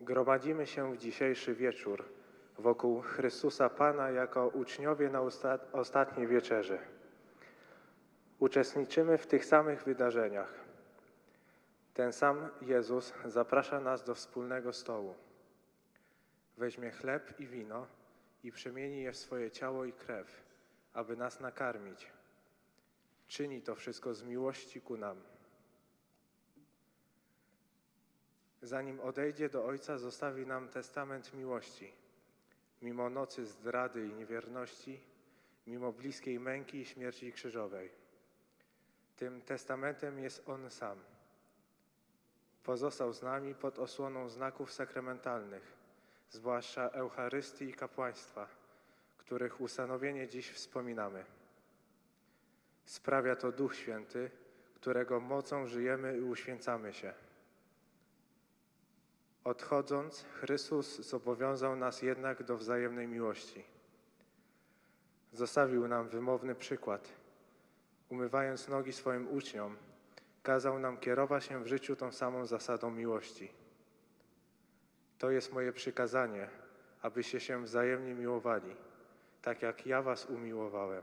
Gromadzimy się w dzisiejszy wieczór wokół Chrystusa Pana jako uczniowie na ostatniej wieczerzy. Uczestniczymy w tych samych wydarzeniach. Ten sam Jezus zaprasza nas do wspólnego stołu. Weźmie chleb i wino i przemieni je w swoje ciało i krew, aby nas nakarmić. Czyni to wszystko z miłości ku nam. Zanim odejdzie do Ojca, zostawi nam testament miłości. Mimo nocy zdrady i niewierności, mimo bliskiej męki i śmierci krzyżowej. Tym testamentem jest On sam. Pozostał z nami pod osłoną znaków sakramentalnych, zwłaszcza Eucharystii i kapłaństwa, których ustanowienie dziś wspominamy. Sprawia to Duch Święty, którego mocą żyjemy i uświęcamy się. Odchodząc, Chrystus zobowiązał nas jednak do wzajemnej miłości. Zostawił nam wymowny przykład. Umywając nogi swoim uczniom, kazał nam kierować się w życiu tą samą zasadą miłości. To jest moje przykazanie, abyście się wzajemnie miłowali, tak jak ja was umiłowałem.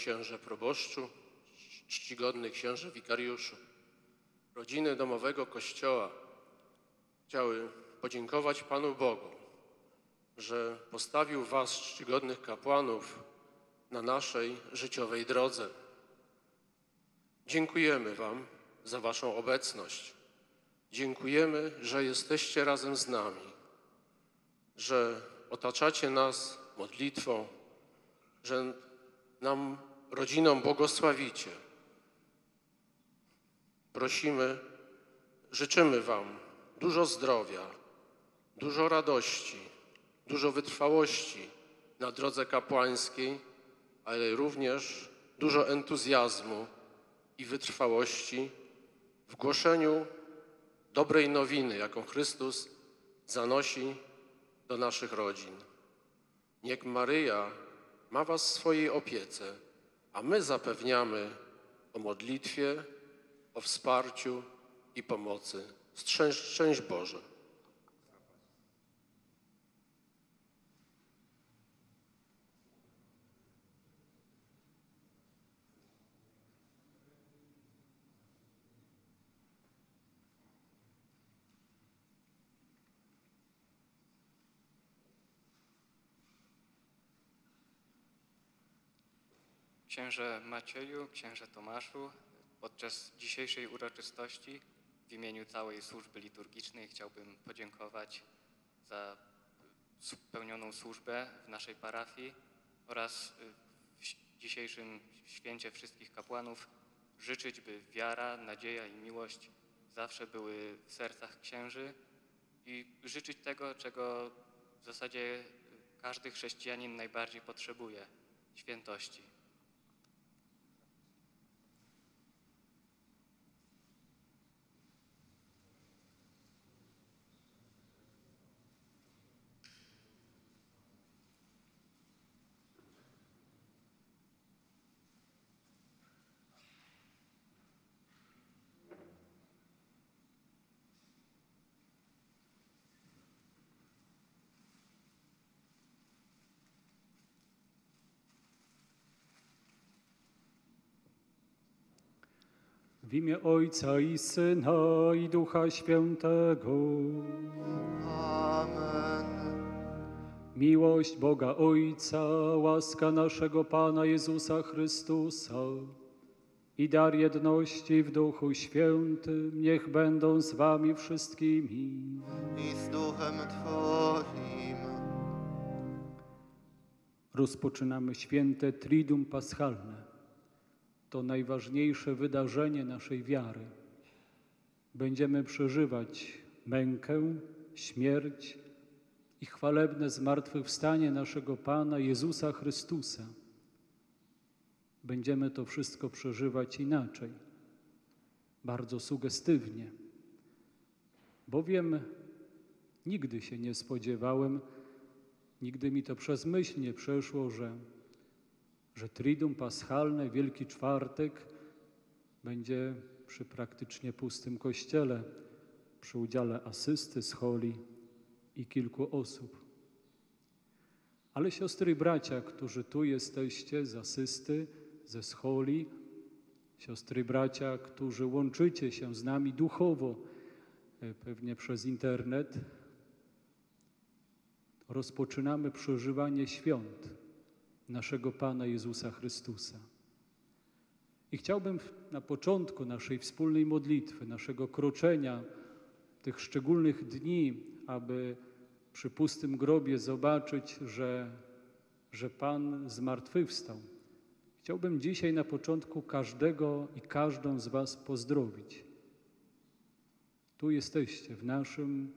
Księże proboszczu, czcigodny księże wikariuszu, rodziny domowego kościoła chciały podziękować Panu Bogu, że postawił Was, czcigodnych kapłanów, na naszej życiowej drodze. Dziękujemy Wam za Waszą obecność. Dziękujemy, że jesteście razem z nami, że otaczacie nas modlitwą, że nam, rodzinom, błogosławicie. Prosimy, życzymy Wam dużo zdrowia, dużo radości, dużo wytrwałości na drodze kapłańskiej, ale również dużo entuzjazmu i wytrwałości w głoszeniu dobrej nowiny, jaką Chrystus zanosi do naszych rodzin. Niech Maryja ma Was w swojej opiece, a my zapewniamy o modlitwie, o wsparciu i pomocy. Szczęść, Boże. Księże Macieju, księże Tomaszu, podczas dzisiejszej uroczystości w imieniu całej służby liturgicznej chciałbym podziękować za spełnioną służbę w naszej parafii oraz w dzisiejszym święcie wszystkich kapłanów życzyć, by wiara, nadzieja i miłość zawsze były w sercach księży i życzyć tego, czego w zasadzie każdy chrześcijanin najbardziej potrzebuje świętości. W imię Ojca i Syna i Ducha Świętego. Amen. Miłość Boga Ojca, łaska naszego Pana Jezusa Chrystusa i dar jedności w Duchu Świętym niech będą z wami wszystkimi. I z duchem Twoim. Rozpoczynamy święte Triduum Paschalne. To najważniejsze wydarzenie naszej wiary. Będziemy przeżywać mękę, śmierć i chwalebne zmartwychwstanie naszego Pana Jezusa Chrystusa. Będziemy to wszystko przeżywać inaczej, bardzo sugestywnie, bowiem nigdy się nie spodziewałem, nigdy mi to przez myśl nie przeszło, że że Triduum Paschalne, Wielki Czwartek, będzie przy praktycznie pustym kościele, przy udziale asysty, scholi i kilku osób. Ale siostry i bracia, którzy tu jesteście z asysty, ze scholi, siostry i bracia, którzy łączycie się z nami duchowo, e, pewnie przez internet, rozpoczynamy przeżywanie świąt naszego Pana Jezusa Chrystusa. I chciałbym na początku naszej wspólnej modlitwy, naszego kroczenia, tych szczególnych dni, aby przy pustym grobie zobaczyć, że, że Pan zmartwychwstał. Chciałbym dzisiaj na początku każdego i każdą z Was pozdrowić. Tu jesteście, w naszym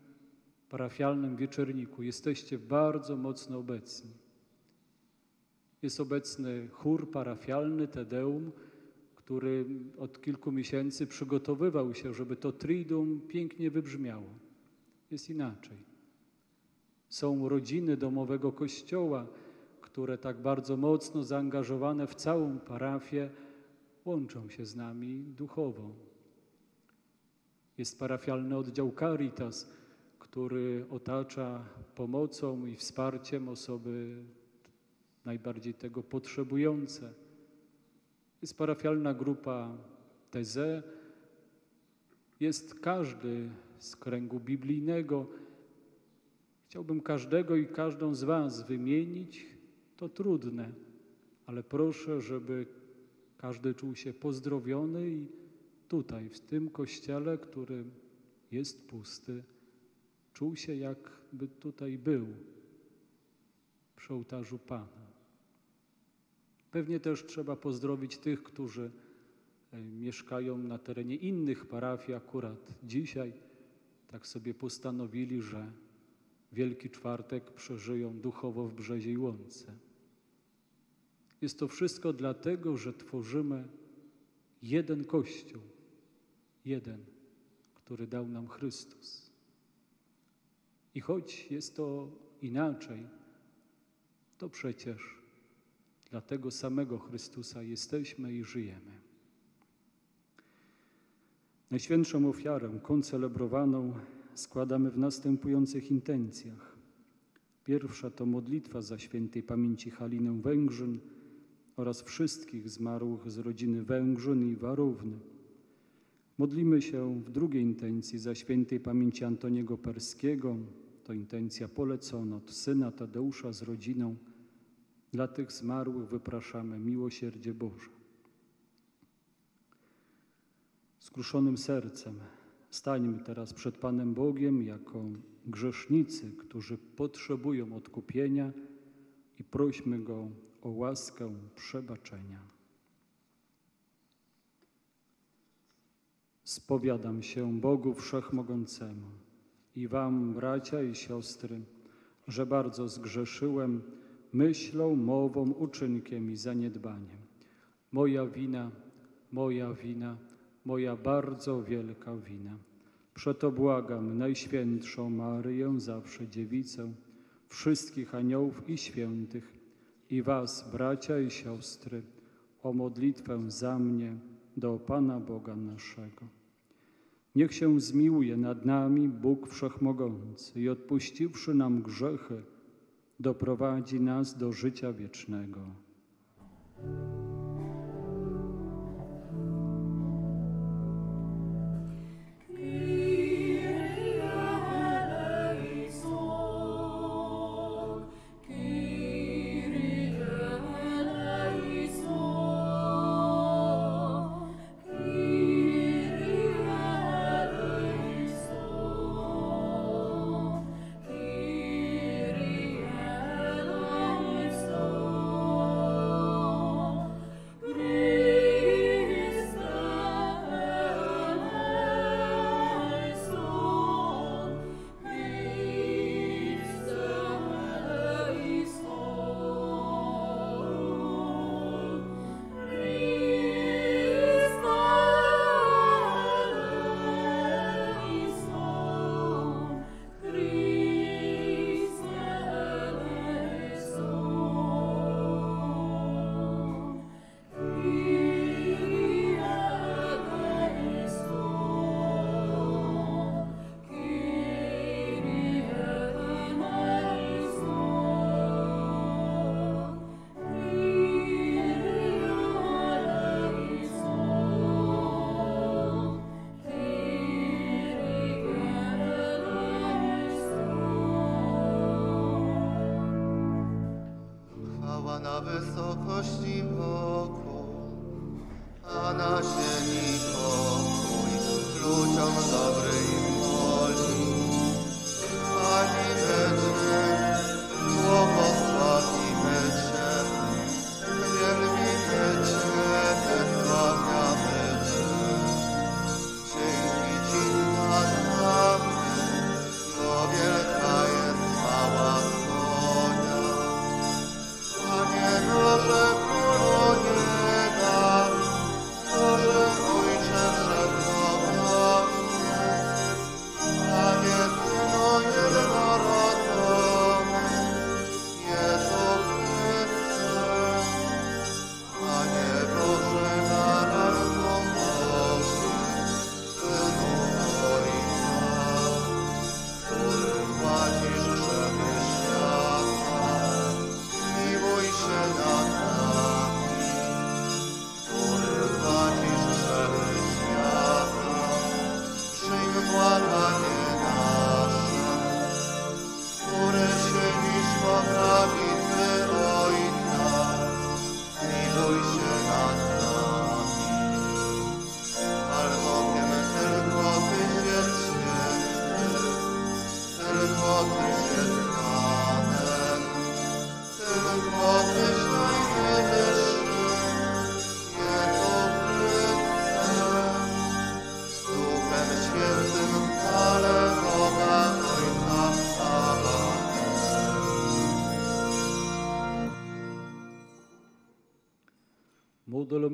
parafialnym wieczorniku, jesteście bardzo mocno obecni. Jest obecny chór parafialny Tedeum, który od kilku miesięcy przygotowywał się, żeby to triduum pięknie wybrzmiało. Jest inaczej. Są rodziny domowego kościoła, które tak bardzo mocno zaangażowane w całą parafię łączą się z nami duchowo. Jest parafialny oddział Caritas, który otacza pomocą i wsparciem osoby najbardziej tego potrzebujące. Jest parafialna grupa TZ, jest każdy z kręgu biblijnego. Chciałbym każdego i każdą z Was wymienić. To trudne, ale proszę, żeby każdy czuł się pozdrowiony i tutaj, w tym kościele, który jest pusty, czuł się jakby tutaj był przy ołtarzu Pana. Pewnie też trzeba pozdrowić tych, którzy e, mieszkają na terenie innych parafii. Akurat dzisiaj tak sobie postanowili, że Wielki Czwartek przeżyją duchowo w Brzeziej Łące. Jest to wszystko dlatego, że tworzymy jeden Kościół, jeden, który dał nam Chrystus. I choć jest to inaczej, to przecież dla tego samego Chrystusa jesteśmy i żyjemy. Najświętszą ofiarę koncelebrowaną składamy w następujących intencjach. Pierwsza to modlitwa za świętej pamięci Halinę Węgrzyn oraz wszystkich zmarłych z rodziny Węgrzyn i Warówny. Modlimy się w drugiej intencji za świętej pamięci Antoniego Perskiego. To intencja polecona od syna Tadeusza z rodziną dla tych zmarłych wypraszamy miłosierdzie Boże. Skruszonym sercem stańmy teraz przed Panem Bogiem jako grzesznicy, którzy potrzebują odkupienia i prośmy Go o łaskę przebaczenia. Spowiadam się Bogu Wszechmogącemu i Wam, bracia i siostry, że bardzo zgrzeszyłem myślą, mową, uczynkiem i zaniedbaniem. Moja wina, moja wina, moja bardzo wielka wina. Przeto błagam Najświętszą Maryję, zawsze Dziewicę, wszystkich aniołów i świętych i was, bracia i siostry, o modlitwę za mnie do Pana Boga naszego. Niech się zmiłuje nad nami Bóg Wszechmogący i odpuściwszy nam grzechy, doprowadzi nas do życia wiecznego.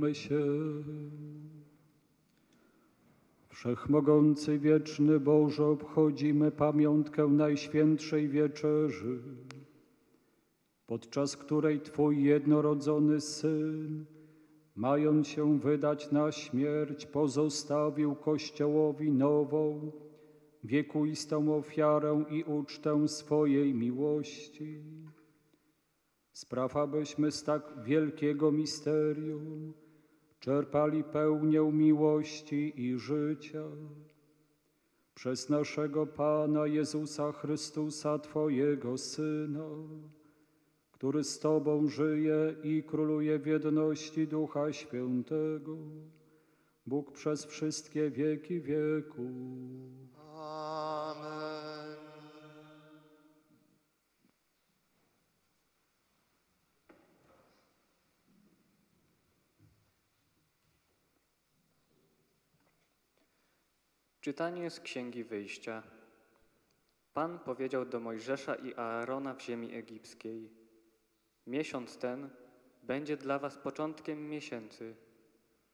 Módlmy się. Wszechmogący wieczny Boże, obchodzimy pamiątkę Najświętszej Wieczerzy, podczas której Twój jednorodzony Syn, mając się wydać na śmierć, pozostawił Kościołowi nową, wiekuistą ofiarę i ucztę swojej miłości. Spraw, abyśmy z tak wielkiego misterium czerpali pełnię miłości i życia. Przez naszego Pana Jezusa Chrystusa, Twojego Syna, który z Tobą żyje i króluje w jedności Ducha Świętego, Bóg przez wszystkie wieki wieków. Czytanie z Księgi Wyjścia. Pan powiedział do Mojżesza i Aarona w ziemi egipskiej: Miesiąc ten będzie dla was początkiem miesięcy,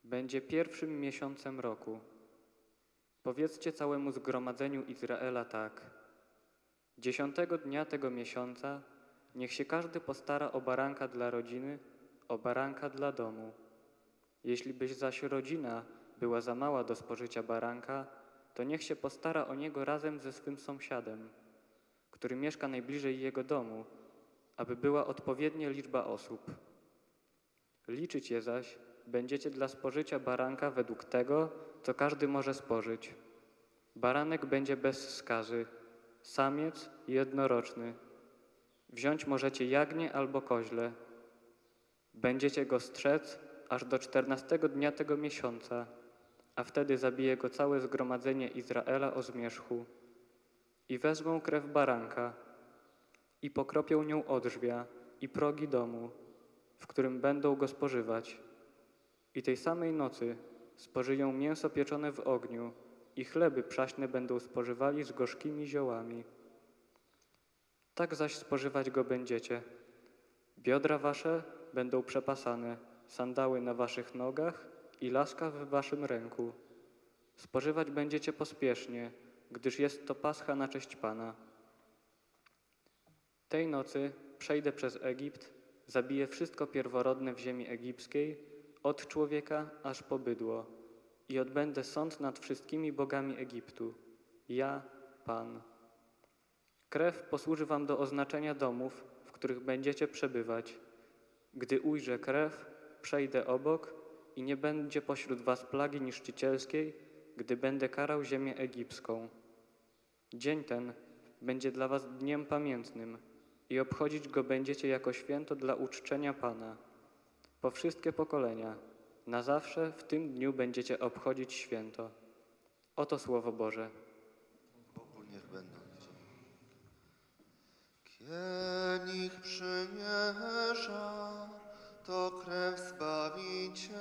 będzie pierwszym miesiącem roku. Powiedzcie całemu zgromadzeniu Izraela tak: Dziesiątego dnia tego miesiąca niech się każdy postara o baranka dla rodziny, o baranka dla domu. Jeśli byś zaś rodzina była za mała do spożycia baranka, to niech się postara o niego razem ze swym sąsiadem, który mieszka najbliżej jego domu, aby była odpowiednia liczba osób. Liczyć je zaś będziecie dla spożycia baranka według tego, co każdy może spożyć. Baranek będzie bez skazy, samiec jednoroczny. Wziąć możecie jagnię albo koźle. Będziecie go strzec aż do czternastego dnia tego miesiąca, a wtedy zabije go całe zgromadzenie Izraela o zmierzchu. I wezmą krew baranka i pokropią nią odrzwia i progi domu, w którym będą go spożywać. I tej samej nocy spożyją mięso pieczone w ogniu i chleby przaśne będą spożywali z gorzkimi ziołami. Tak zaś spożywać go będziecie. Biodra wasze będą przepasane, sandały na waszych nogach i laska w waszym ręku. Spożywać będziecie pospiesznie, gdyż jest to pascha na cześć Pana. Tej nocy przejdę przez Egipt, zabiję wszystko pierworodne w ziemi egipskiej, od człowieka aż po bydło, i odbędę sąd nad wszystkimi bogami Egiptu. Ja, Pan. Krew posłuży wam do oznaczenia domów, w których będziecie przebywać. Gdy ujrzę krew, przejdę obok i nie będzie pośród was plagi niszczycielskiej, gdy będę karał ziemię egipską. Dzień ten będzie dla was dniem pamiętnym i obchodzić go będziecie jako święto dla uczczenia Pana. Po wszystkie pokolenia, na zawsze w tym dniu będziecie obchodzić święto. Oto Słowo Boże. Bogu niech będą przymierza, to krew Zbawiciela.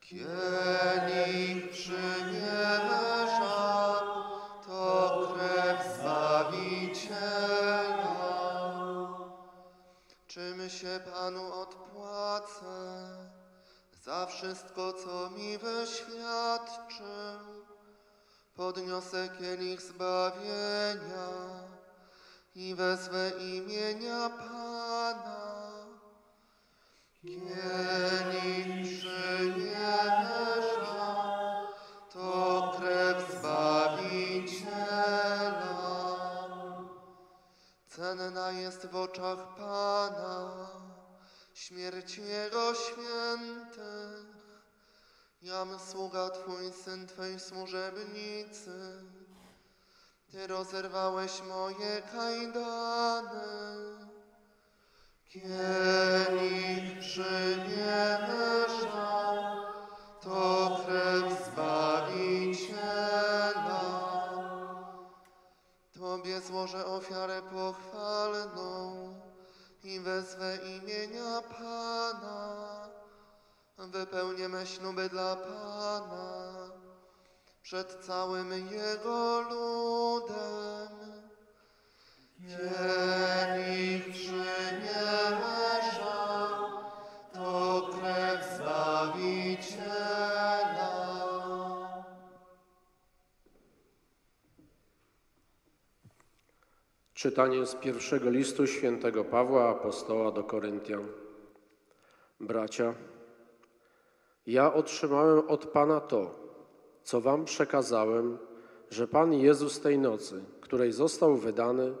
Kielich przymierza, to krew Zbawiciela. Czym się Panu odpłacę za wszystko, co mi wyświadczył? Podniosę kielich zbawienia i wezwę imienia Pana. Cenna jest w oczach Pana śmierć Jego świętych. Jam sługa Twój, Syn Twej służebnicy. Ty rozerwałeś moje kajdany. Me śluby dla Pana przed całym Jego ludem. Czytanie z pierwszego listu świętego Pawła apostoła do Koryntian. Bracia, ja otrzymałem od Pana to, co wam przekazałem, że Pan Jezus tej nocy, której został wydany,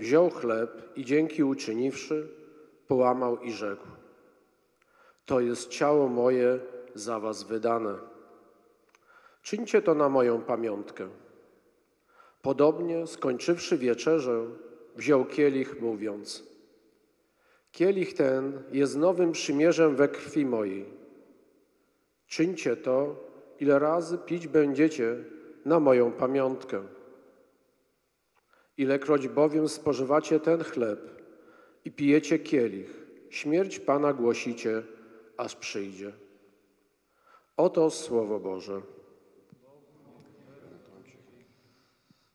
wziął chleb i dzięki uczyniwszy, połamał i rzekł: To jest ciało moje za was wydane. Czyńcie to na moją pamiątkę. Podobnie, skończywszy wieczerzę, wziął kielich, mówiąc: Kielich ten jest nowym przymierzem we krwi mojej. Czyńcie to, ile razy pić będziecie na moją pamiątkę. Ilekroć bowiem spożywacie ten chleb i pijecie kielich, śmierć Pana głosicie, aż przyjdzie. Oto Słowo Boże.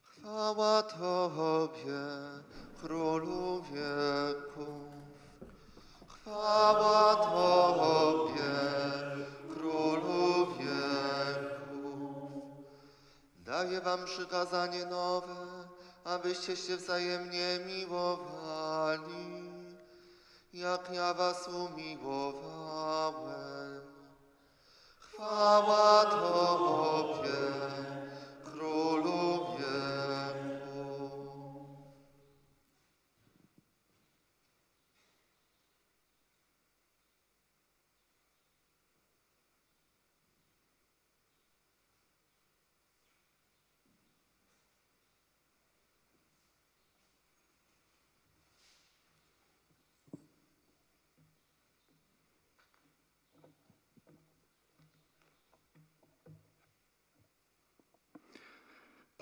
Chwała Tobie, Królu wieków. Chwała Tobie, Królu wieków. Daję Wam przykazanie nowe, abyście się wzajemnie miłowali, jak ja Was umiłowałem. Chwała Tobie, Królu wieków.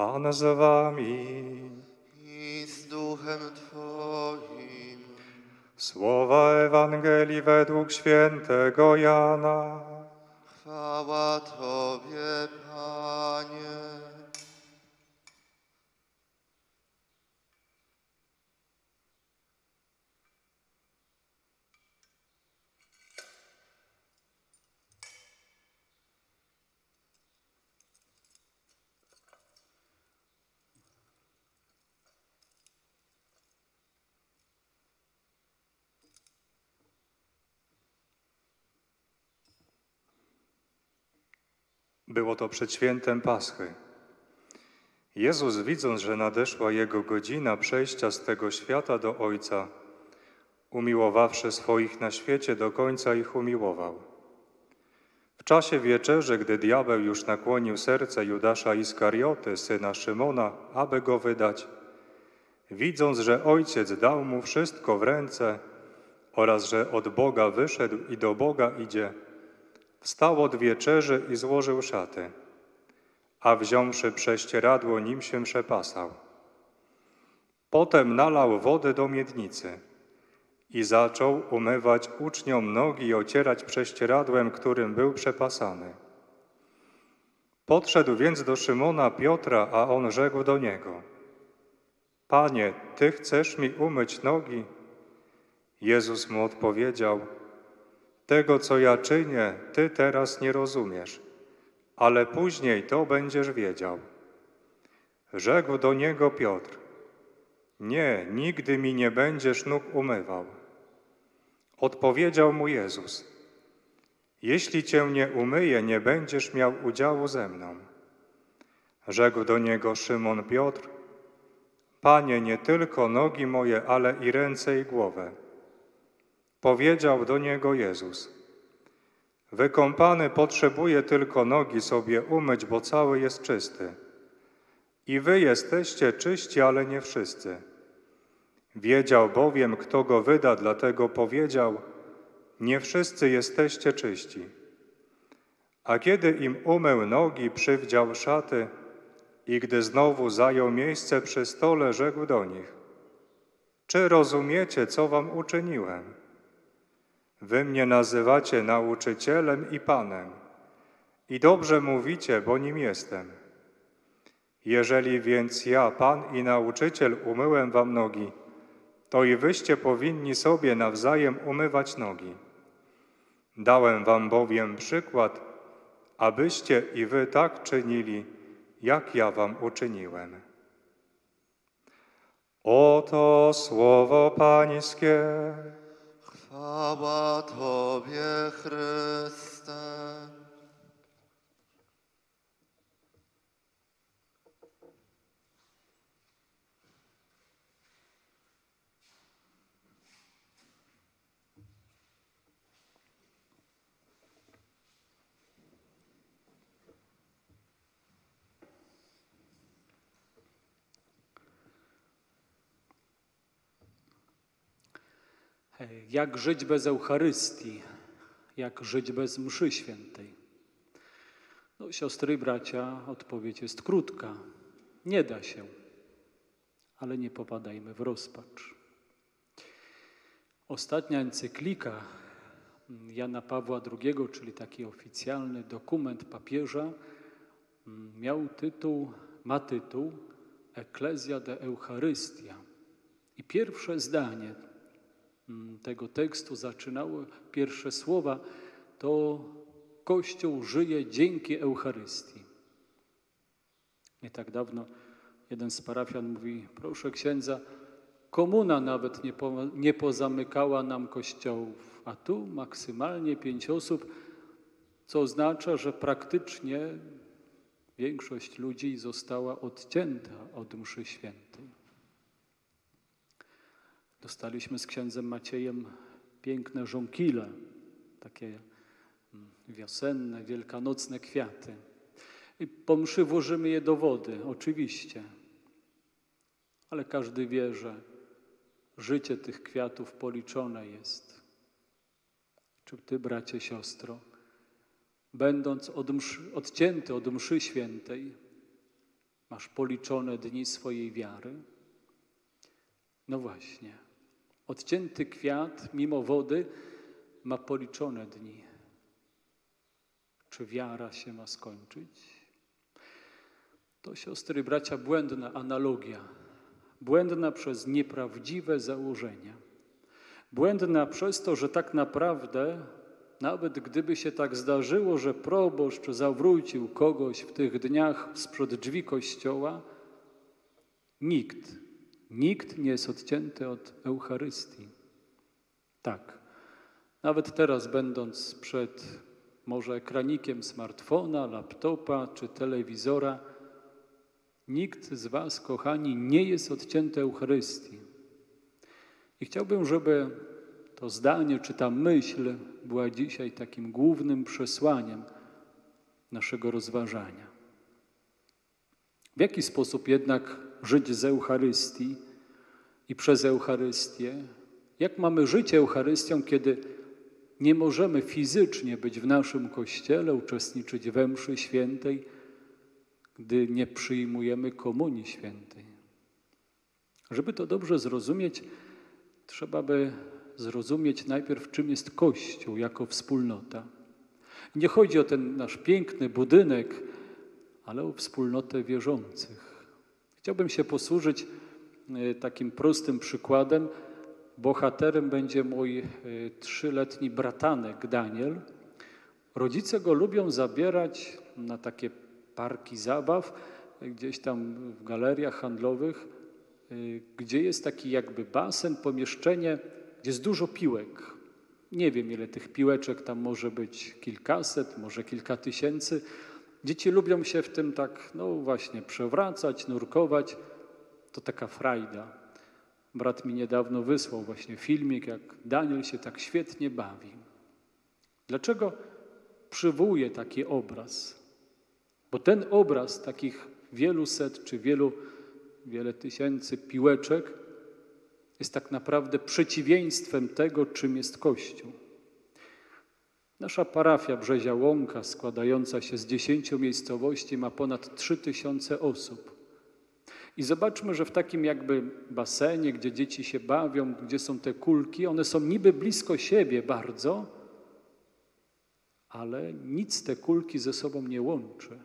Pan z wami. i z duchem Twoim. Słowa Ewangelii według świętego Jana. Chwała Tobie, Panie. Było to przed świętem Paschy. Jezus, widząc, że nadeszła Jego godzina przejścia z tego świata do Ojca, umiłowawszy swoich na świecie, do końca ich umiłował. W czasie wieczerzy, gdy diabeł już nakłonił serce Judasza Iskarioty, syna Szymona, aby go wydać, widząc, że Ojciec dał mu wszystko w ręce oraz że od Boga wyszedł i do Boga idzie, Wstał od wieczerzy i złożył szaty, a wziąwszy prześcieradło, nim się przepasał. Potem nalał wody do miednicy i zaczął umywać uczniom nogi i ocierać prześcieradłem, którym był przepasany. Podszedł więc do Szymona Piotra, a on rzekł do niego: Panie, ty chcesz mi umyć nogi? Jezus mu odpowiedział: tego, co ja czynię, ty teraz nie rozumiesz, ale później to będziesz wiedział. Rzekł do niego Piotr: Nie, nigdy mi nie będziesz nóg umywał. Odpowiedział mu Jezus: Jeśli cię nie umyję, nie będziesz miał udziału ze mną. Rzekł do niego Szymon Piotr: Panie, nie tylko nogi moje, ale i ręce i głowę. Powiedział do niego Jezus: Wykąpany potrzebuje tylko nogi sobie umyć, bo cały jest czysty. I wy jesteście czyści, ale nie wszyscy. Wiedział bowiem, kto go wyda, dlatego powiedział: Nie wszyscy jesteście czyści. A kiedy im umył nogi, przywdział szaty i gdy znowu zajął miejsce przy stole, rzekł do nich: Czy rozumiecie, co wam uczyniłem? Wy mnie nazywacie nauczycielem i panem. I dobrze mówicie, bo nim jestem. Jeżeli więc ja, pan i nauczyciel, umyłem wam nogi, to i wyście powinni sobie nawzajem umywać nogi. Dałem wam bowiem przykład, abyście i wy tak czynili, jak ja wam uczyniłem. Oto słowo Pańskie. Chwała Tobie, Chryste. Jak żyć bez Eucharystii? Jak żyć bez mszy świętej? No, siostry i bracia, odpowiedź jest krótka. Nie da się, ale nie popadajmy w rozpacz. Ostatnia encyklika Jana Pawła II, czyli taki oficjalny dokument papieża, miał tytuł, ma tytuł Ecclesia de Eucharystia. I pierwsze zdanie tego tekstu zaczynało, pierwsze słowa to Kościół żyje dzięki Eucharystii. Nie tak dawno jeden z parafian mówi, proszę księdza, komuna nawet nie, po, nie pozamykała nam kościołów, a tu maksymalnie pięć osób, co oznacza, że praktycznie większość ludzi została odcięta od mszy świętej. Dostaliśmy z księdzem Maciejem piękne żonkile, takie mm, wiosenne, wielkanocne kwiaty. I po mszy włożymy je do wody, oczywiście. Ale każdy wie, że życie tych kwiatów policzone jest. Czy ty, bracie, siostro, będąc od mszy, odcięty od mszy świętej, masz policzone dni swojej wiary? No właśnie. Odcięty kwiat, mimo wody, ma policzone dni. Czy wiara się ma skończyć? To, siostry bracia, błędna analogia. Błędna przez nieprawdziwe założenia. Błędna przez to, że tak naprawdę, nawet gdyby się tak zdarzyło, że proboszcz zawrócił kogoś w tych dniach sprzed drzwi kościoła, nikt, nikt nie jest odcięty od Eucharystii. Tak, nawet teraz, będąc przed może ekranikiem smartfona, laptopa czy telewizora, nikt z Was, kochani, nie jest odcięty Eucharystii. I chciałbym, żeby to zdanie czy ta myśl była dzisiaj takim głównym przesłaniem naszego rozważania. W jaki sposób jednak żyć z Eucharystii i przez Eucharystię? Jak mamy żyć Eucharystią, kiedy nie możemy fizycznie być w naszym kościele, uczestniczyć we mszy świętej, gdy nie przyjmujemy komunii świętej? Żeby to dobrze zrozumieć, trzeba by zrozumieć najpierw, czym jest Kościół jako wspólnota. Nie chodzi o ten nasz piękny budynek, ale o wspólnotę wierzących. Chciałbym się posłużyć e, takim prostym przykładem. Bohaterem będzie mój e, trzyletni bratanek Daniel. Rodzice go lubią zabierać na takie parki zabaw, gdzieś tam w galeriach handlowych, gdzie jest taki jakby basen, pomieszczenie, gdzie jest dużo piłek. Nie wiem, ile tych piłeczek tam może być, kilkaset, może kilka tysięcy. Dzieci lubią się w tym tak, no właśnie, przewracać, nurkować. To taka frajda. Brat mi niedawno wysłał właśnie filmik, jak Daniel się tak świetnie bawi. Dlaczego przywołuję taki obraz? Bo ten obraz takich wielu set czy wielu, wiele tysięcy piłeczek jest tak naprawdę przeciwieństwem tego, czym jest Kościół. Nasza parafia Brzezia Łąka, składająca się z dziesięciu miejscowości, ma ponad trzy tysiące osób. I zobaczmy, że w takim jakby basenie, gdzie dzieci się bawią, gdzie są te kulki, one są niby blisko siebie bardzo, ale nic te kulki ze sobą nie łączy.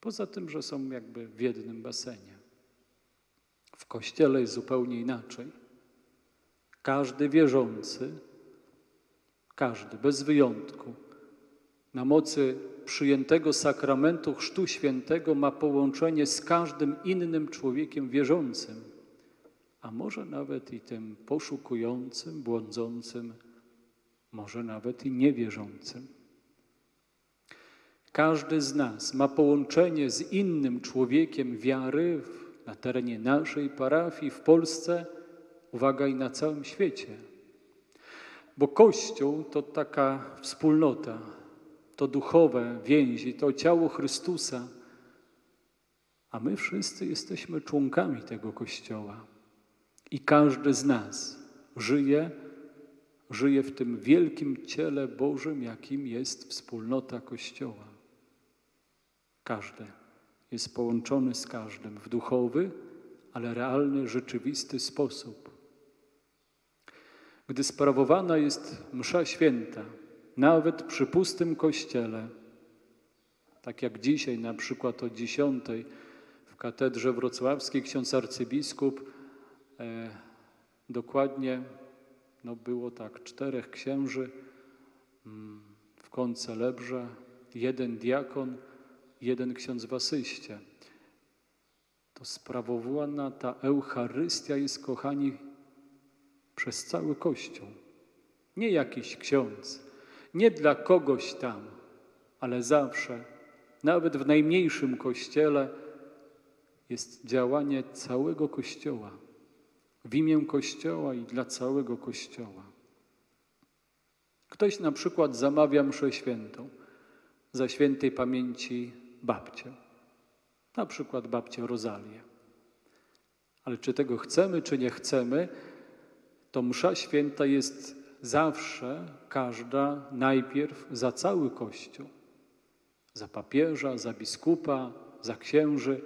Poza tym, że są jakby w jednym basenie. W kościele jest zupełnie inaczej. Każdy wierzący, każdy, bez wyjątku, na mocy przyjętego sakramentu Chrztu Świętego ma połączenie z każdym innym człowiekiem wierzącym. a może nawet i tym poszukującym, błądzącym, może nawet i niewierzącym. Każdy z nas ma połączenie z innym człowiekiem wiary na terenie naszej parafii, w Polsce, uwaga, i na całym świecie. Bo Kościół to taka wspólnota, to duchowe więzi, to ciało Chrystusa, a my wszyscy jesteśmy członkami tego Kościoła. I każdy z nas żyje, żyje w tym wielkim ciele Bożym, jakim jest wspólnota Kościoła. Każdy jest połączony z każdym w duchowy, ale realny, rzeczywisty sposób. Gdy sprawowana jest msza święta, nawet przy pustym kościele, tak jak dzisiaj na przykład o 10 w katedrze wrocławskiej ksiądz arcybiskup e, dokładnie no było tak czterech księży mm, w koncelebrze, jeden diakon, jeden ksiądz w asyście. To sprawowana ta Eucharystia jest, kochani, przez cały Kościół. Nie jakiś ksiądz, nie dla kogoś tam, ale zawsze, nawet w najmniejszym kościele, jest działanie całego Kościoła. W imię Kościoła i dla całego Kościoła. Ktoś na przykład zamawia mszę świętą za świętej pamięci babcię, na przykład babcię Rozalię. Ale czy tego chcemy, czy nie chcemy, to msza święta jest zawsze, każda, najpierw za cały Kościół. Za papieża, za biskupa, za księży,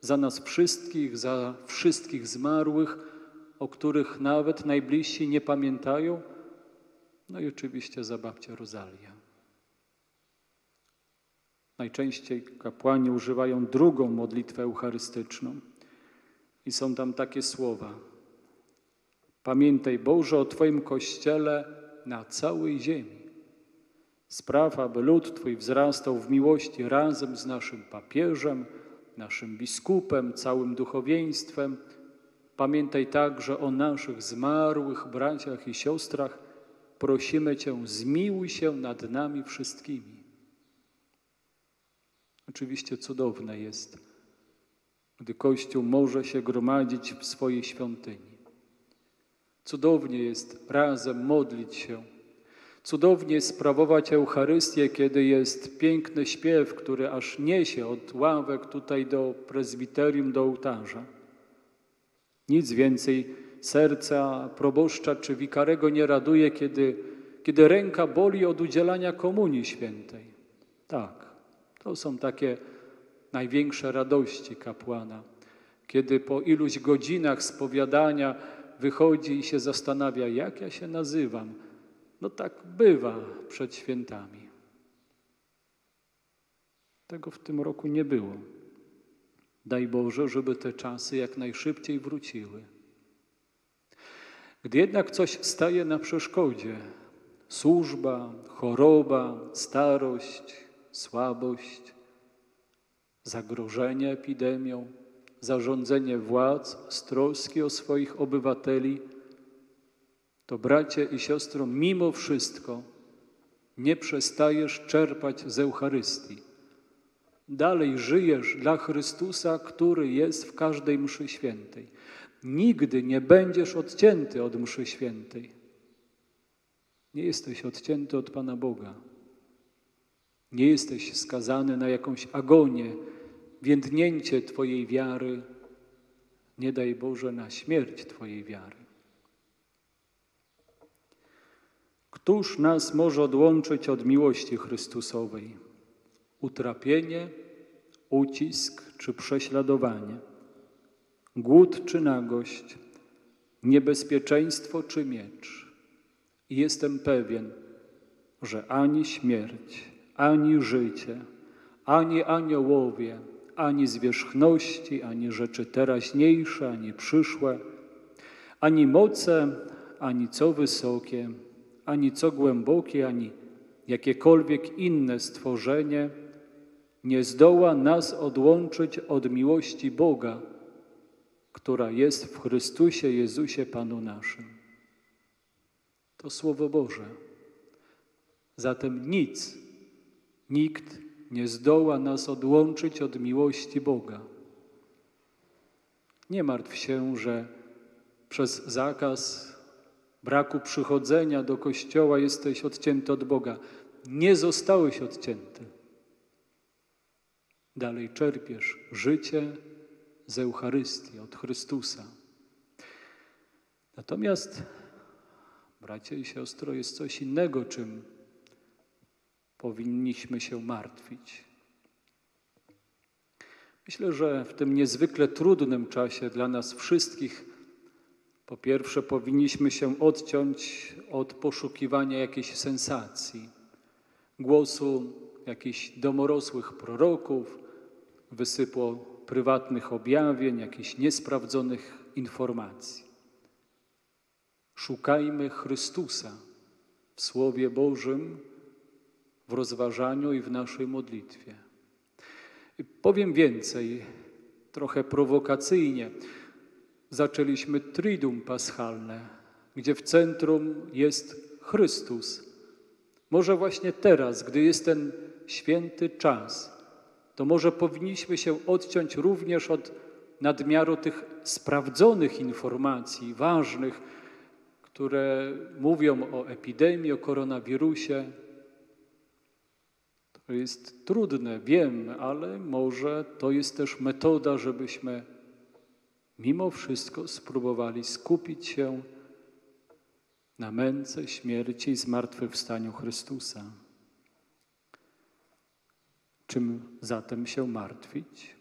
za nas wszystkich, za wszystkich zmarłych, o których nawet najbliżsi nie pamiętają, no i oczywiście za babcię Rozalię. Najczęściej kapłani używają drugą modlitwę eucharystyczną i są tam takie słowa. Pamiętaj Boże o Twoim Kościele na całej ziemi. Spraw, aby lud Twój wzrastał w miłości razem z naszym papieżem, naszym biskupem, całym duchowieństwem. Pamiętaj także o naszych zmarłych braciach i siostrach. Prosimy Cię, zmiłuj się nad nami wszystkimi. Oczywiście cudowne jest, gdy Kościół może się gromadzić w swojej świątyni. Cudownie jest razem modlić się. Cudownie sprawować Eucharystię, kiedy jest piękny śpiew, który aż niesie od ławek tutaj do prezbiterium, do ołtarza. Nic więcej serca proboszcza czy wikarego nie raduje, kiedy, kiedy ręka boli od udzielania komunii świętej. Tak, to są takie największe radości kapłana, kiedy po iluś godzinach spowiadania wychodzi i się zastanawia, jak ja się nazywam. No tak bywa przed świętami. Tego w tym roku nie było. Daj Boże, żeby te czasy jak najszybciej wróciły. Gdy jednak coś staje na przeszkodzie, służba, choroba, starość, słabość, zagrożenie epidemią, zarządzenie władz z troski o swoich obywateli, to bracie i siostro, mimo wszystko nie przestajesz czerpać z Eucharystii. Dalej żyjesz dla Chrystusa, który jest w każdej mszy świętej. Nigdy nie będziesz odcięty od mszy świętej. Nie jesteś odcięty od Pana Boga. Nie jesteś skazany na jakąś agonię, więdnięcie Twojej wiary, nie daj Boże na śmierć Twojej wiary. Któż nas może odłączyć od miłości Chrystusowej? Utrapienie, ucisk czy prześladowanie? Głód czy nagość? Niebezpieczeństwo czy miecz? I jestem pewien, że ani śmierć, ani życie, ani aniołowie, ani zwierzchności, ani rzeczy teraźniejsze, ani przyszłe, ani moce, ani co wysokie, ani co głębokie, ani jakiekolwiek inne stworzenie nie zdoła nas odłączyć od miłości Boga, która jest w Chrystusie Jezusie Panu naszym. To Słowo Boże. Zatem nic, nikt nie zdoła nas odłączyć od miłości Boga. Nie martw się, że przez zakaz braku przychodzenia do kościoła jesteś odcięty od Boga. Nie zostałeś odcięty. Dalej czerpiesz życie z Eucharystii, od Chrystusa. Natomiast, bracia i siostro, jest coś innego, czym powinniśmy się martwić. Myślę, że w tym niezwykle trudnym czasie dla nas wszystkich, po pierwsze, powinniśmy się odciąć od poszukiwania jakiejś sensacji, głosu jakichś domorosłych proroków, wysypło prywatnych objawień, jakichś niesprawdzonych informacji. Szukajmy Chrystusa w Słowie Bożym, w rozważaniu i w naszej modlitwie. I powiem więcej, trochę prowokacyjnie. Zaczęliśmy Triduum Paschalne, gdzie w centrum jest Chrystus. Może właśnie teraz, gdy jest ten święty czas, to może powinniśmy się odciąć również od nadmiaru tych sprawdzonych informacji, ważnych, które mówią o epidemii, o koronawirusie. To jest trudne, wiem, ale może to jest też metoda, żebyśmy mimo wszystko spróbowali skupić się na męce, śmierci i zmartwychwstaniu Chrystusa. Czym zatem się martwić?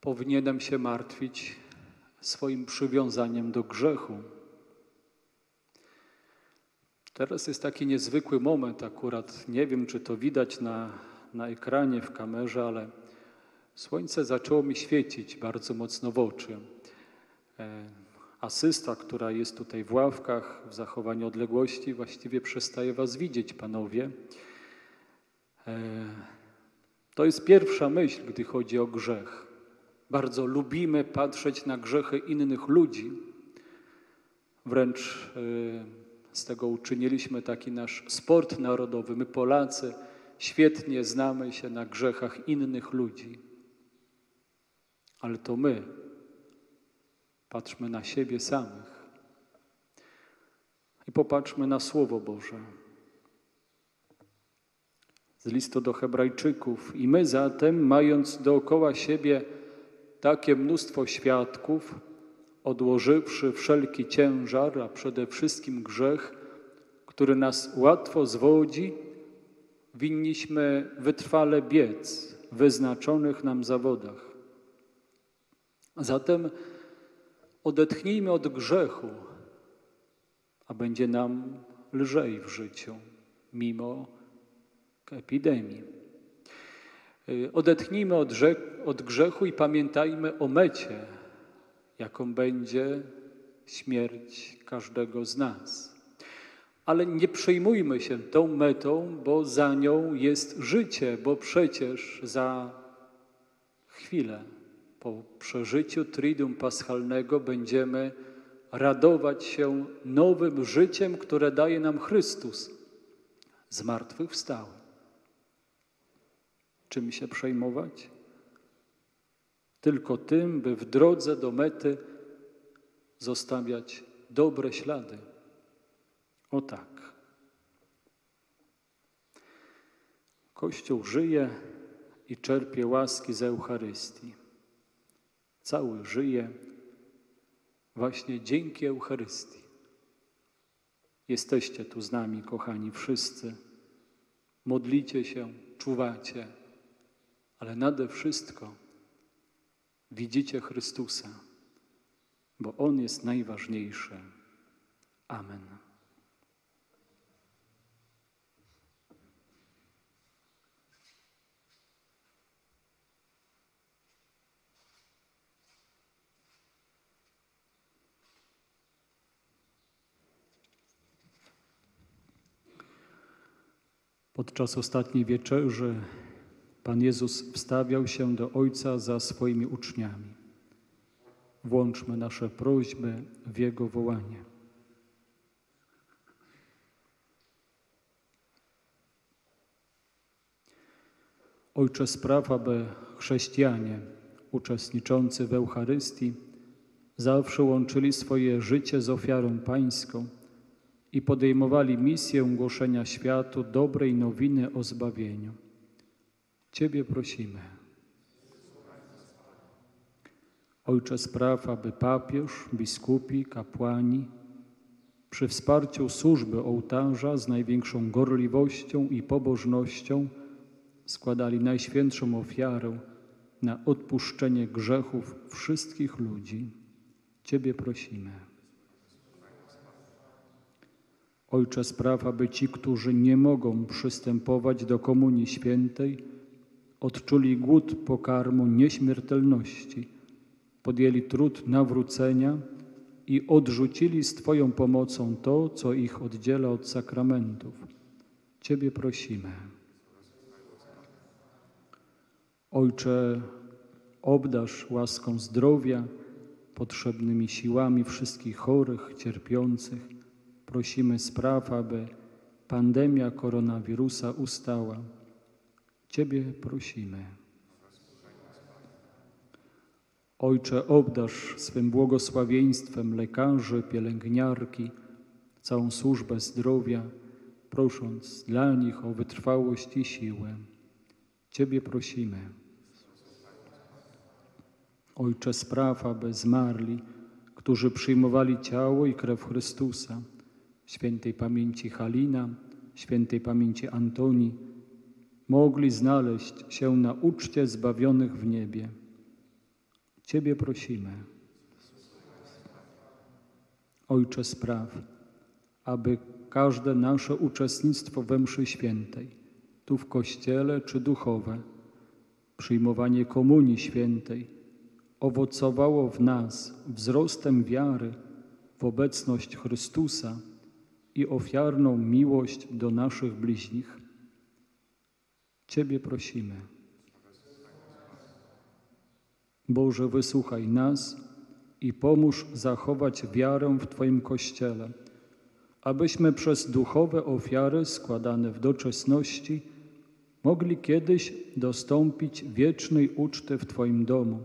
Powinienem się martwić swoim przywiązaniem do grzechu. Teraz jest taki niezwykły moment, akurat nie wiem, czy to widać na, na ekranie w kamerze, ale słońce zaczęło mi świecić bardzo mocno w oczy. E, asysta, która jest tutaj w ławkach, w zachowaniu odległości, właściwie przestaje Was widzieć, panowie. E, to jest pierwsza myśl, gdy chodzi o grzech. Bardzo lubimy patrzeć na grzechy innych ludzi. Wręcz e, z tego uczyniliśmy taki nasz sport narodowy. My, Polacy, świetnie znamy się na grzechach innych ludzi. Ale to my patrzmy na siebie samych i popatrzmy na Słowo Boże z listu do Hebrajczyków. I my zatem, mając dookoła siebie takie mnóstwo świadków, odłożywszy wszelki ciężar, a przede wszystkim grzech, który nas łatwo zwodzi, winniśmy wytrwale biec w wyznaczonych nam zawodach. Zatem odetchnijmy od grzechu, a będzie nam lżej w życiu, mimo epidemii. Odetchnijmy od, od grzechu i pamiętajmy o mecie, jaką będzie śmierć każdego z nas. Ale nie przejmujmy się tą metą, bo za nią jest życie, bo przecież za chwilę po przeżyciu Triduum Paschalnego będziemy radować się nowym życiem, które daje nam Chrystus, zmartwychwstały. Czym się przejmować? Tylko tym, by w drodze do mety zostawiać dobre ślady. O tak. Kościół żyje i czerpie łaski z Eucharystii. Cały żyje właśnie dzięki Eucharystii. Jesteście tu z nami, kochani wszyscy. Modlicie się, czuwacie ale nade wszystko widzicie Chrystusa, bo On jest najważniejszy. Amen. Podczas ostatniej wieczerzy Pan Jezus wstawiał się do Ojca za swoimi uczniami. Włączmy nasze prośby w Jego wołanie. Ojcze, spraw, aby chrześcijanie uczestniczący w Eucharystii zawsze łączyli swoje życie z ofiarą Pańską i podejmowali misję głoszenia światu dobrej nowiny o zbawieniu. Ciebie prosimy. Ojcze, spraw, aby papież, biskupi, kapłani przy wsparciu służby ołtarza z największą gorliwością i pobożnością składali najświętszą ofiarę na odpuszczenie grzechów wszystkich ludzi. Ciebie prosimy. Ojcze, spraw, aby ci, którzy nie mogą przystępować do Komunii Świętej, odczuli głód pokarmu nieśmiertelności, podjęli trud nawrócenia i odrzucili z Twoją pomocą to, co ich oddziela od sakramentów. Ciebie prosimy. Ojcze, obdasz łaską zdrowia, potrzebnymi siłami wszystkich chorych, cierpiących. Prosimy spraw, aby pandemia koronawirusa ustała. Ciebie prosimy. Ojcze, obdasz swym błogosławieństwem lekarzy, pielęgniarki, całą służbę zdrowia, prosząc dla nich o wytrwałość i siłę. Ciebie prosimy. Ojcze, spraw, aby zmarli, którzy przyjmowali ciało i krew Chrystusa, świętej pamięci Halina, świętej pamięci Antoni, mogli znaleźć się na uczcie zbawionych w niebie. Ciebie prosimy. Ojcze, spraw, aby każde nasze uczestnictwo we mszy świętej, tu w Kościele czy duchowe, przyjmowanie komunii świętej, owocowało w nas wzrostem wiary w obecność Chrystusa i ofiarną miłość do naszych bliźnich. Ciebie prosimy. Boże, wysłuchaj nas i pomóż zachować wiarę w Twoim Kościele, abyśmy przez duchowe ofiary składane w doczesności mogli kiedyś dostąpić wiecznej uczty w Twoim domu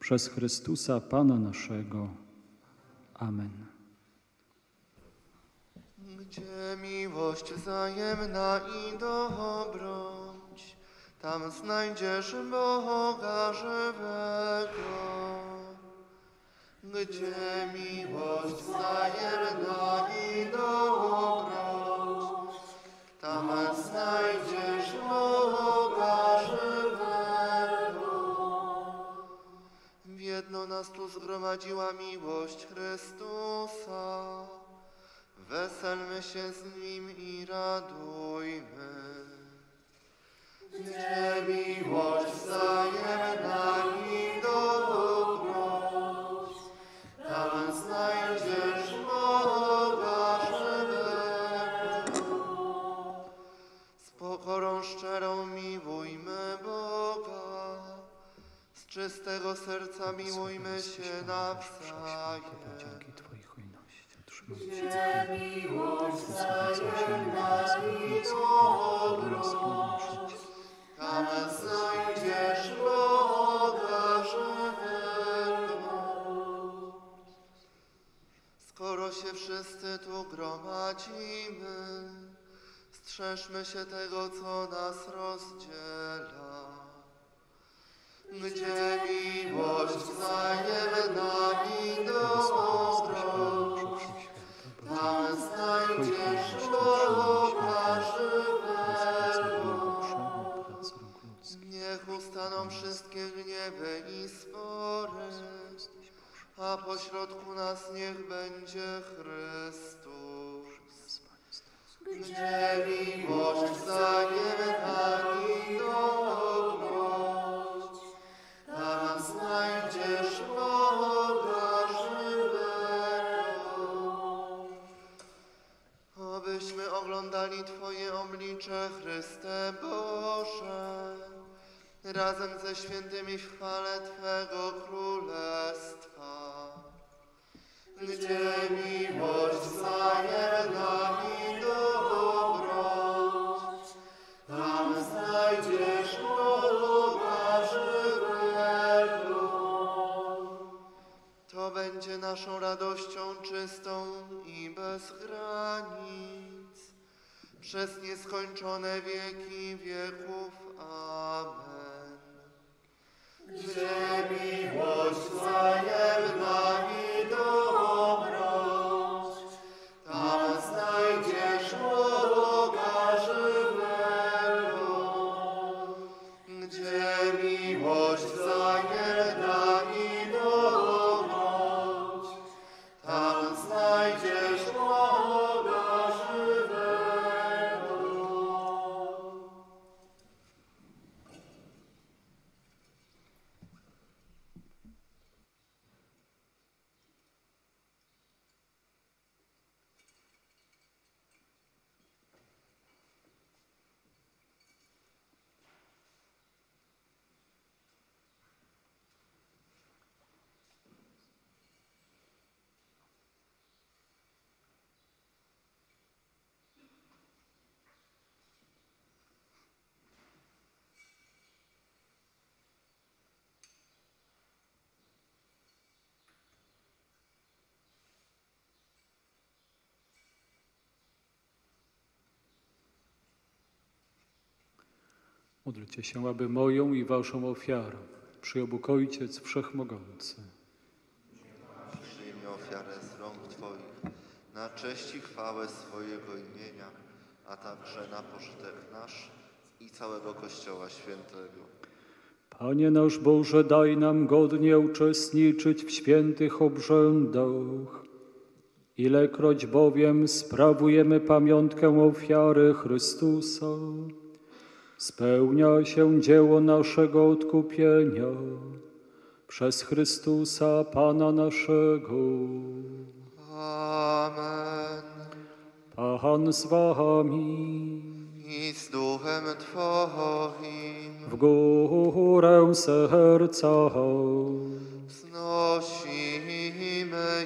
przez Chrystusa Pana naszego. Amen. Gdzie miłość wzajemna i dobroć, tam znajdziesz Boga żywego. Gdzie miłość wzajemna i dobroć, tam znajdziesz Boga żywego. W jedno nas tu zgromadziła miłość Chrystusa. Weselmy się z Nim i radujmy. Gdzie miłość strzeżmy się tego, co nas rozdziela. Gdzie miłość wzajemna i dobroć, tam znajdziesz Boga żywego. Niech ustaną wszystkie gniewy i spory, a pośrodku nas niech będzie Chrystus. Gdzie miłość wzajemna i dobroć, tam znajdziesz Boga żywego. Obyśmy oglądali Twoje oblicze, Chryste Boże, razem ze świętymi w chwale Twego Królestwa. Gdzie miłość wzajemna i dobroć, tam znajdziesz Boga żywego. To będzie naszą radością czystą i bez granic, przez nieskończone wieki wieków. Amen. Gdzie miłość wzajemna Módlcie się, aby moją i waszą ofiarę przyjął Bóg Ojciec Wszechmogący. Przyjmij ofiarę z rąk Twoich na cześć i chwałę swojego imienia, a także na pożytek nasz i całego Kościoła Świętego. Panie nasz Boże, daj nam godnie uczestniczyć w świętych obrzędach. Ilekroć bowiem sprawujemy pamiątkę ofiary Chrystusa, spełnia się dzieło naszego odkupienia przez Chrystusa Pana naszego. Amen. Pan z wami, I z duchem Twoim w górę serca. znosimy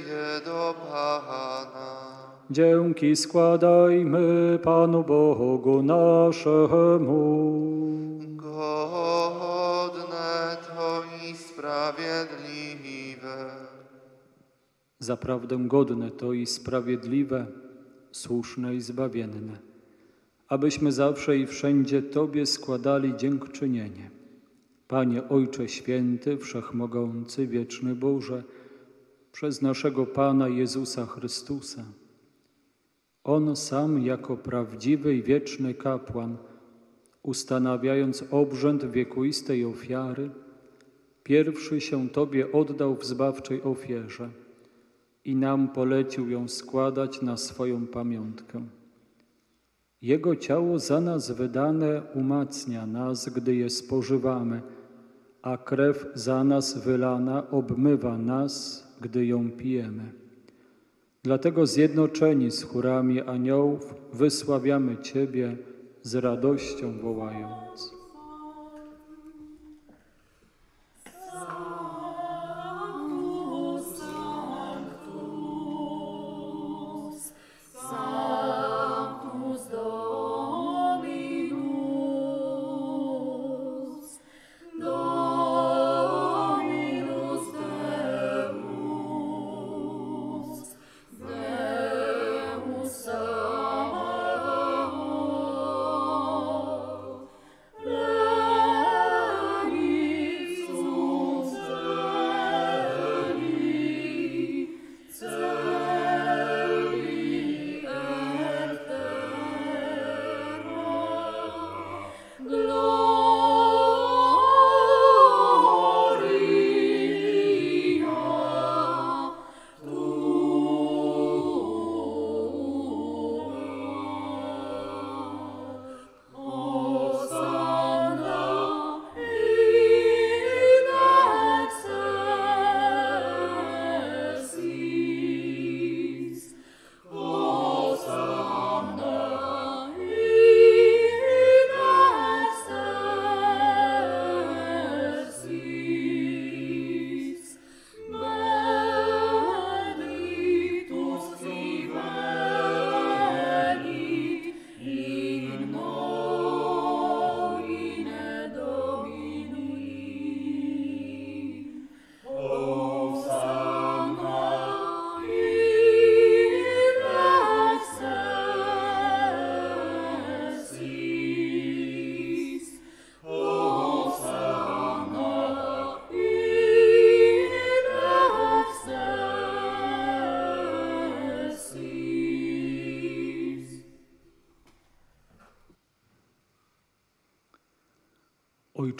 je do Pana. Dzięki składajmy Panu Bogu naszemu. Godne to i sprawiedliwe. Zaprawdę godne to i sprawiedliwe, słuszne i zbawienne, abyśmy zawsze i wszędzie Tobie składali dziękczynienie. Panie Ojcze Święty, Wszechmogący, Wieczny Boże, przez naszego Pana Jezusa Chrystusa. On sam jako prawdziwy i wieczny kapłan, ustanawiając obrzęd wiekuistej ofiary, pierwszy się Tobie oddał w zbawczej ofierze i nam polecił ją składać na swoją pamiątkę. Jego ciało za nas wydane umacnia nas, gdy je spożywamy, a krew za nas wylana obmywa nas, gdy ją pijemy. Dlatego zjednoczeni z chórami aniołów wysławiamy Ciebie z radością wołając.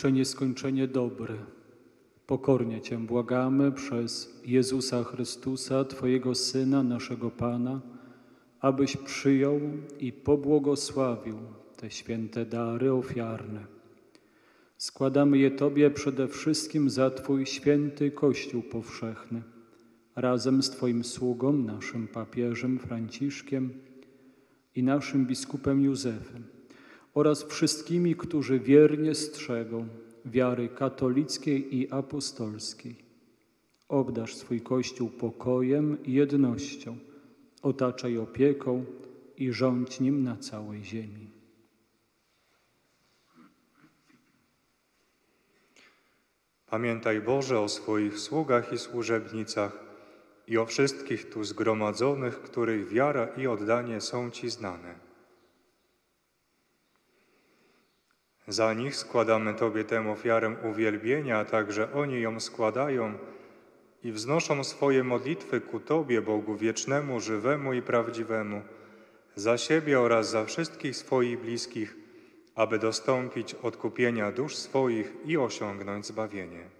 Ojcze nieskończenie dobry, pokornie Cię błagamy przez Jezusa Chrystusa, Twojego Syna, naszego Pana, abyś przyjął i pobłogosławił te święte dary ofiarne. Składamy je Tobie przede wszystkim za Twój święty Kościół powszechny, razem z Twoim sługą, naszym papieżem Franciszkiem i naszym biskupem Józefem oraz wszystkimi, którzy wiernie strzegą wiary katolickiej i apostolskiej. Obdasz swój Kościół pokojem i jednością, otaczaj opieką i rządź nim na całej ziemi. Pamiętaj Boże o swoich sługach i służebnicach i o wszystkich tu zgromadzonych, których wiara i oddanie są Ci znane. Za nich składamy Tobie tę ofiarę uwielbienia, a także oni ją składają i wznoszą swoje modlitwy ku Tobie, Bogu wiecznemu, żywemu i prawdziwemu, za siebie oraz za wszystkich swoich bliskich, aby dostąpić odkupienia dusz swoich i osiągnąć zbawienie.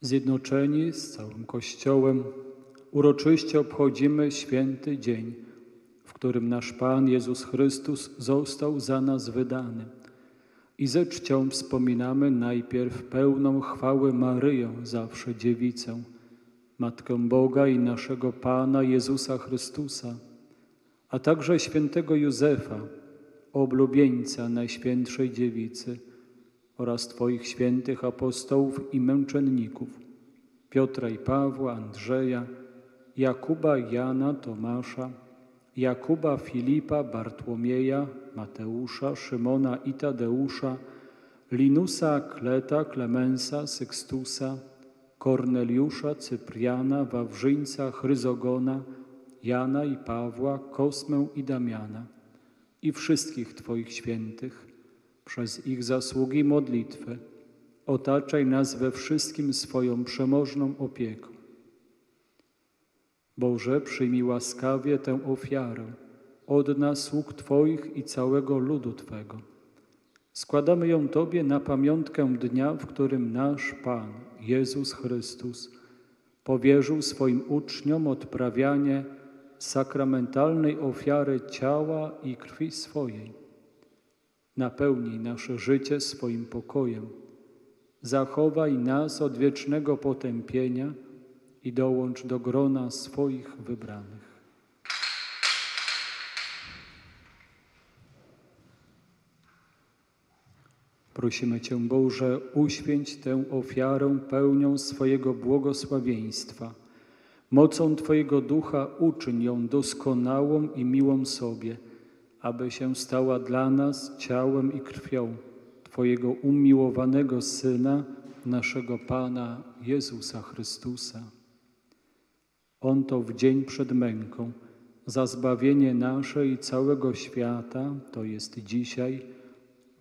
Zjednoczeni z całym Kościołem uroczyście obchodzimy święty dzień, którym nasz Pan Jezus Chrystus został za nas wydany. I ze czcią wspominamy najpierw pełną chwały Maryję, zawsze dziewicę, Matkę Boga i naszego Pana Jezusa Chrystusa, a także świętego Józefa, oblubieńca Najświętszej Dziewicy oraz Twoich świętych apostołów i męczenników, Piotra i Pawła, Andrzeja, Jakuba, Jana, Tomasza, Jakuba, Filipa, Bartłomieja, Mateusza, Szymona i Tadeusza, Linusa, Kleta, Klemensa, Sykstusa, Korneliusza, Cypriana, Wawrzyńca, Chryzogona, Jana i Pawła, Kosmę i Damiana i wszystkich Twoich świętych, przez ich zasługi i modlitwy, otaczaj nas we wszystkim swoją przemożną opieką. Boże, przyjmij łaskawie tę ofiarę od nas, sług Twoich i całego ludu Twego. Składamy ją Tobie na pamiątkę dnia, w którym nasz Pan, Jezus Chrystus, powierzył swoim uczniom odprawianie sakramentalnej ofiary ciała i krwi swojej. Napełnij nasze życie swoim pokojem. Zachowaj nas od wiecznego potępienia i dołącz do grona swoich wybranych. Prosimy Cię, Boże, uświęć tę ofiarę pełnią swojego błogosławieństwa. Mocą Twojego ducha uczyń ją doskonałą i miłą sobie, aby się stała dla nas ciałem i krwią Twojego umiłowanego Syna, naszego Pana Jezusa Chrystusa. On to w dzień przed męką, za zbawienie nasze i całego świata, to jest dzisiaj,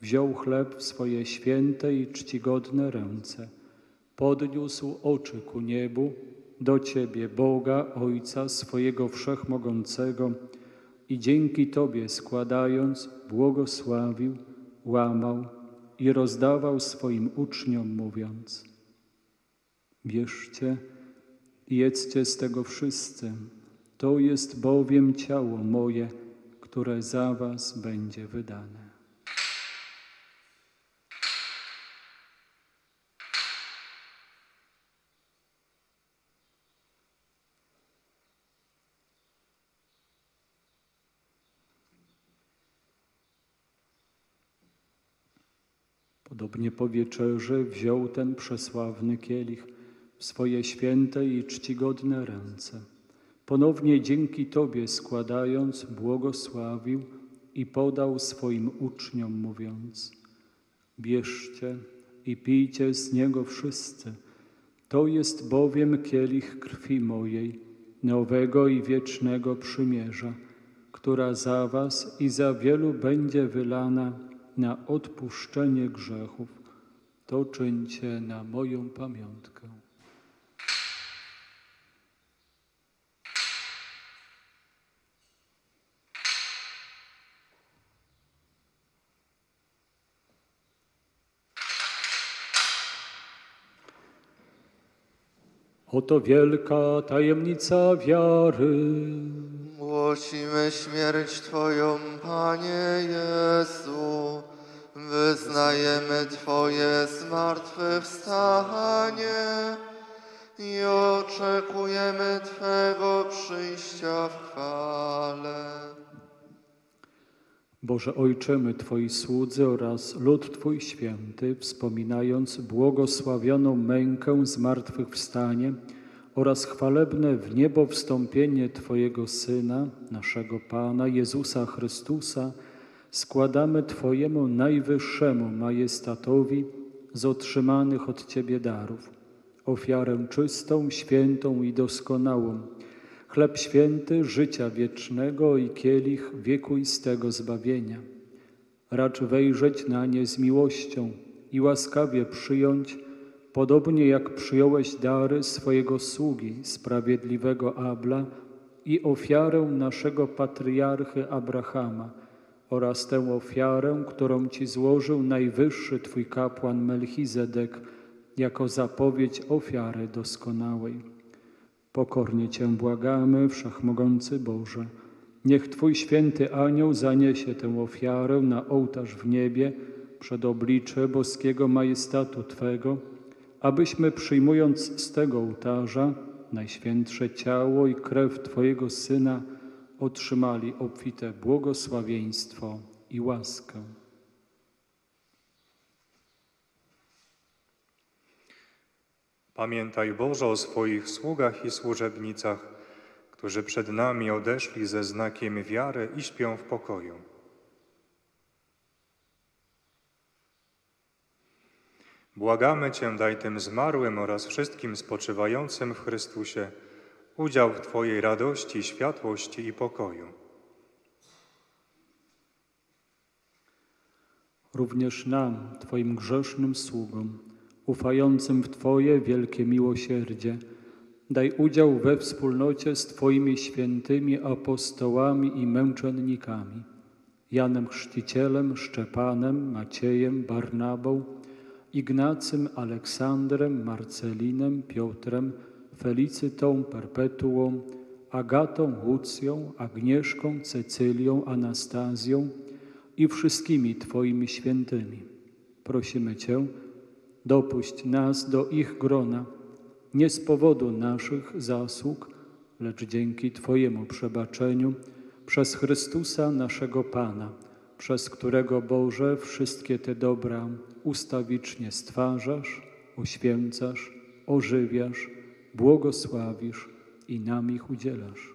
wziął chleb w swoje święte i czcigodne ręce, podniósł oczy ku niebu, do Ciebie, Boga, Ojca swojego Wszechmogącego i dzięki Tobie składając, błogosławił, łamał i rozdawał swoim uczniom, mówiąc Bierzcie jedzcie z tego wszyscy, to jest bowiem ciało moje, które za was będzie wydane. Podobnie po wieczerzy wziął ten przesławny kielich swoje święte i czcigodne ręce. Ponownie dzięki Tobie składając, błogosławił i podał swoim uczniom, mówiąc: Bierzcie i pijcie z niego wszyscy. To jest bowiem kielich krwi mojej, nowego i wiecznego przymierza, która za Was i za wielu będzie wylana na odpuszczenie grzechów. To czyńcie na moją pamiątkę. Oto wielka tajemnica wiary. Głosimy śmierć Twoją, Panie Jezu. Wyznajemy Twoje zmartwychwstanie i oczekujemy Twego przyjścia w chwale. Boże Ojcze, my Twoi słudzy oraz lud Twój święty, wspominając błogosławioną mękę zmartwychwstanie oraz chwalebne w niebo wstąpienie Twojego Syna, naszego Pana Jezusa Chrystusa, składamy Twojemu najwyższemu majestatowi z otrzymanych od Ciebie darów, ofiarę czystą, świętą i doskonałą, chleb święty życia wiecznego i kielich wiekuistego zbawienia. Racz wejrzeć na nie z miłością i łaskawie przyjąć, podobnie jak przyjąłeś dary swojego sługi, sprawiedliwego Abla i ofiarę naszego patriarchy Abrahama oraz tę ofiarę, którą Ci złożył najwyższy Twój kapłan Melchizedek jako zapowiedź ofiary doskonałej. Pokornie Cię błagamy, Wszechmogący Boże. Niech Twój święty anioł zaniesie tę ofiarę na ołtarz w niebie przed oblicze boskiego majestatu Twego, abyśmy przyjmując z tego ołtarza najświętsze ciało i krew Twojego Syna otrzymali obfite błogosławieństwo i łaskę. Pamiętaj Boże o swoich sługach i służebnicach, którzy przed nami odeszli ze znakiem wiary i śpią w pokoju. Błagamy Cię, daj tym zmarłym oraz wszystkim spoczywającym w Chrystusie udział w Twojej radości, światłości i pokoju. Również nam, Twoim grzesznym sługom, ufającym w Twoje wielkie miłosierdzie, daj udział we wspólnocie z Twoimi świętymi apostołami i męczennikami, Janem Chrzcicielem, Szczepanem, Maciejem, Barnabą, Ignacym, Aleksandrem, Marcelinem, Piotrem, Felicytą, Perpetuą, Agatą, Łucją, Agnieszką, Cecylią, Anastazją i wszystkimi Twoimi świętymi. Prosimy Cię, dopuść nas do ich grona, nie z powodu naszych zasług, lecz dzięki Twojemu przebaczeniu przez Chrystusa naszego Pana, przez którego Boże wszystkie te dobra ustawicznie stwarzasz, uświęcasz, ożywiasz, błogosławisz i nam ich udzielasz.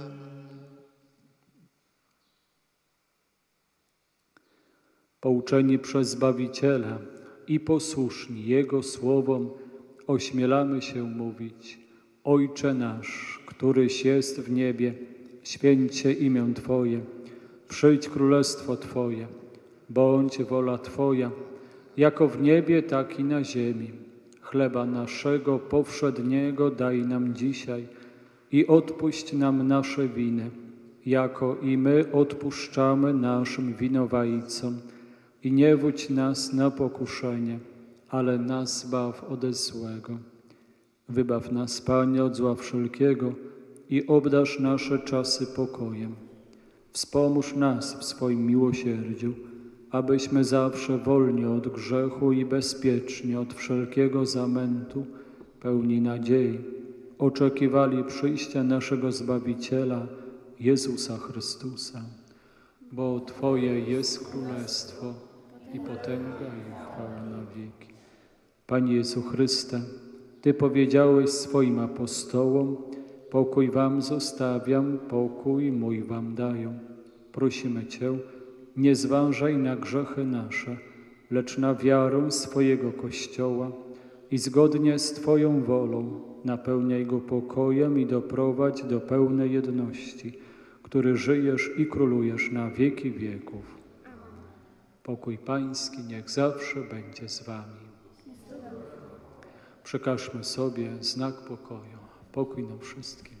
Pouczeni przez Zbawiciela i posłuszni Jego słowom, ośmielamy się mówić: Ojcze nasz, któryś jest w niebie, święć się imię Twoje, przyjdź królestwo Twoje, bądź wola Twoja, jako w niebie, tak i na ziemi. Chleba naszego powszedniego daj nam dzisiaj i odpuść nam nasze winy, jako i my odpuszczamy naszym winowajcom. I nie wódź nas na pokuszenie, ale nas zbaw ode złego. Wybaw nas, Panie, od zła wszelkiego i obdasz nasze czasy pokojem. Wspomóż nas w swoim miłosierdziu, abyśmy zawsze wolni od grzechu i bezpieczni od wszelkiego zamętu, pełni nadziei, oczekiwali przyjścia naszego Zbawiciela, Jezusa Chrystusa. Bo Twoje jest królestwo i potęga i chwała na wieki. Panie Jezu Chryste, Ty powiedziałeś swoim apostołom, pokój Wam zostawiam, pokój mój Wam daję. Prosimy Cię, nie zważaj na grzechy nasze, lecz na wiarę swojego Kościoła i zgodnie z Twoją wolą napełniaj go pokojem i doprowadź do pełnej jedności, który żyjesz i królujesz na wieki wieków. Pokój Pański niech zawsze będzie z Wami. Przekażmy sobie znak pokoju. Pokój nam wszystkim.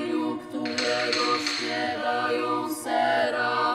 Cieniu którego śpiewają serafiny.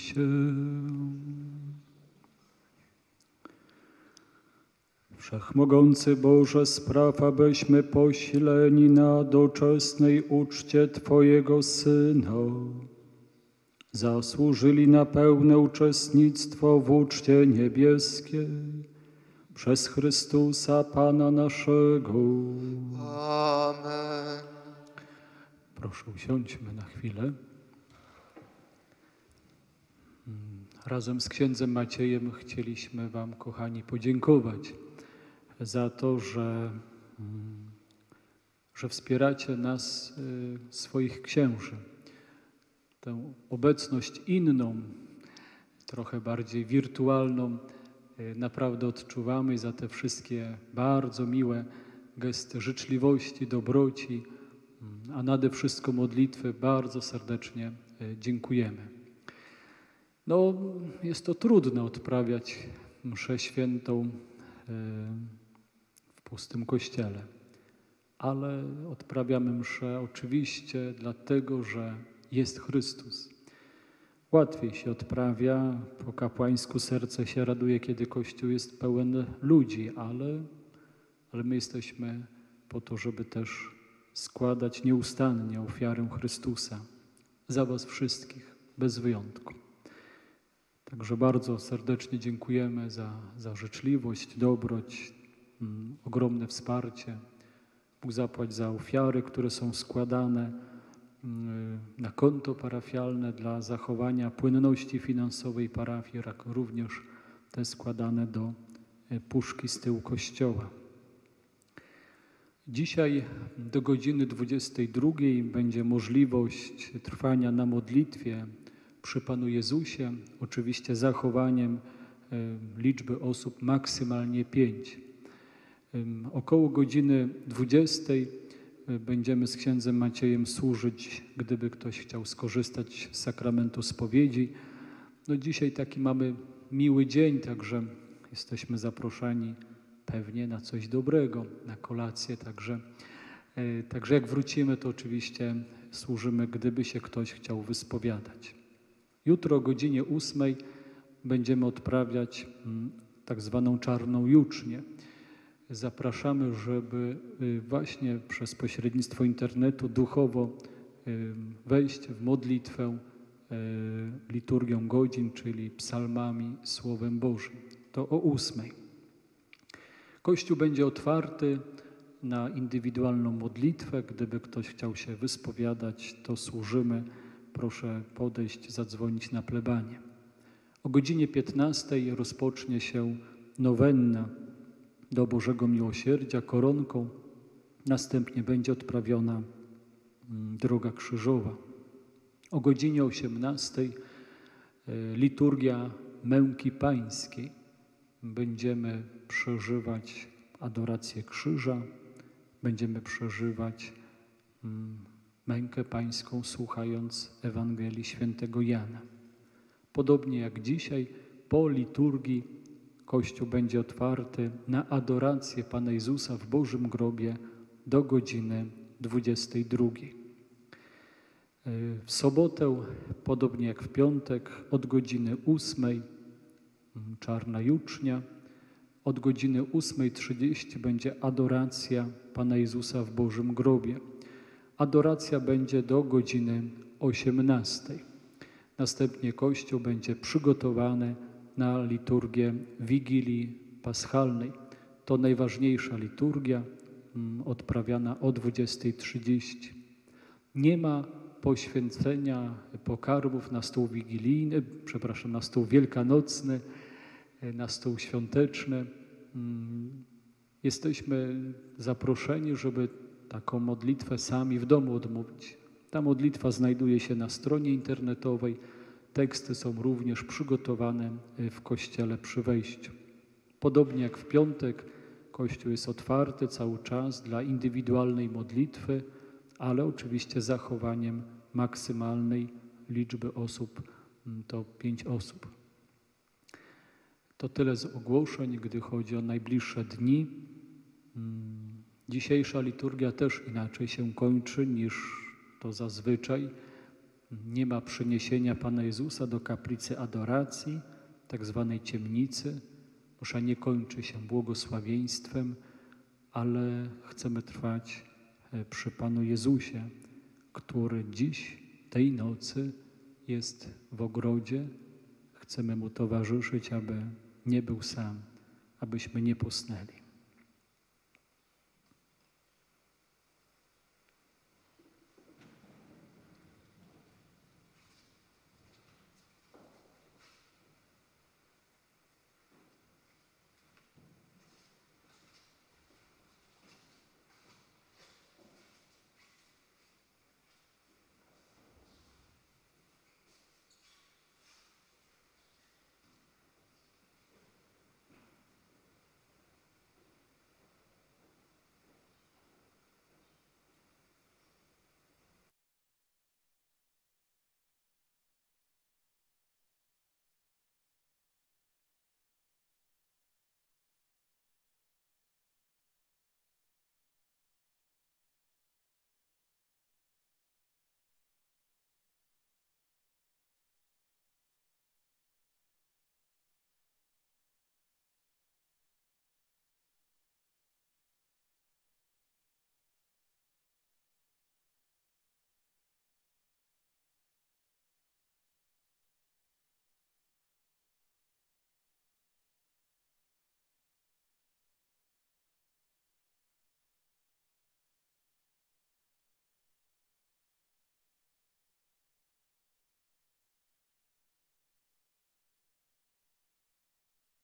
Się. Wszechmogący Boże, spraw, abyśmy posileni na doczesnej uczcie Twojego Syna zasłużyli na pełne uczestnictwo w uczcie niebieskiej przez Chrystusa Pana naszego. Amen. Proszę usiądźmy na chwilę. Mm, Razem z księdzem Maciejem chcieliśmy Wam, kochani, podziękować za to, że, mm, że wspieracie nas, y, swoich księży. Tę obecność inną, trochę bardziej wirtualną, y, naprawdę odczuwamy za te wszystkie bardzo miłe gesty życzliwości, dobroci, mm, a nade wszystko modlitwy bardzo serdecznie y, dziękujemy. No, jest to trudne odprawiać mszę świętą y, w pustym kościele, ale odprawiamy mszę oczywiście dlatego, że jest Chrystus. Łatwiej się odprawia, po kapłańsku serce się raduje, kiedy Kościół jest pełen ludzi, ale, ale my jesteśmy po to, żeby też składać nieustannie ofiarę Chrystusa za Was wszystkich, bez wyjątku. Także bardzo serdecznie dziękujemy za, za życzliwość, dobroć, mm, ogromne wsparcie. Bóg zapłać za ofiary, które są składane mm, na konto parafialne dla zachowania płynności finansowej parafii, jak również te składane do e, puszki z tyłu kościoła. Dzisiaj do godziny 22 będzie możliwość trwania na modlitwie przy Panu Jezusie, oczywiście zachowaniem liczby osób maksymalnie pięć. Około godziny 20 e, będziemy z księdzem Maciejem służyć, gdyby ktoś chciał skorzystać z sakramentu spowiedzi. No dzisiaj taki mamy miły dzień, także jesteśmy zaproszeni pewnie na coś dobrego, na kolację, także, e, także jak wrócimy, to oczywiście służymy, gdyby się ktoś chciał wyspowiadać. Jutro o godzinie 8 będziemy odprawiać mm, tak zwaną czarną jucznię. Zapraszamy, żeby y, właśnie przez pośrednictwo internetu duchowo wejść w modlitwę y, liturgią godzin, czyli psalmami, Słowem Bożym. To o ósmej. Kościół będzie otwarty na indywidualną modlitwę. Gdyby ktoś chciał się wyspowiadać, to służymy. Proszę podejść, zadzwonić na plebanie. O godzinie 15 rozpocznie się nowenna do Bożego Miłosierdzia koronką. Następnie będzie odprawiona mm, droga krzyżowa. O godzinie 18 e, liturgia męki pańskiej. Będziemy przeżywać adorację krzyża, będziemy przeżywać mm, mękę pańską, słuchając Ewangelii świętego Jana. Podobnie jak dzisiaj, po liturgii Kościół będzie otwarty na adorację Pana Jezusa w Bożym grobie do godziny 22. W sobotę, podobnie jak w piątek, od godziny 8 mm, czarna jucznia, od godziny 8.30 będzie adoracja Pana Jezusa w Bożym grobie. Adoracja będzie do godziny 18. Następnie Kościół będzie przygotowany na liturgię Wigilii Paschalnej. To najważniejsza liturgia, mm, odprawiana o 20.30. Nie ma poświęcenia pokarmów na stół wigilijny, przepraszam, na stół wielkanocny, na stół świąteczny. Mm, Jesteśmy zaproszeni, żeby taką modlitwę sami w domu odmówić. Ta modlitwa znajduje się na stronie internetowej. Teksty są również przygotowane y, w kościele przy wejściu. Podobnie jak w piątek, kościół jest otwarty cały czas dla indywidualnej modlitwy, ale oczywiście zachowaniem maksymalnej liczby osób, mm, to pięć osób. To tyle z ogłoszeń, gdy chodzi o najbliższe dni. Dzisiejsza liturgia też inaczej się kończy niż to zazwyczaj. Nie ma przyniesienia Pana Jezusa do kaplicy adoracji, tak zwanej ciemnicy. Msza nie kończy się błogosławieństwem, ale chcemy trwać e, przy Panu Jezusie, który dziś, tej nocy jest w ogrodzie. Chcemy Mu towarzyszyć, aby nie był sam, abyśmy nie posnęli.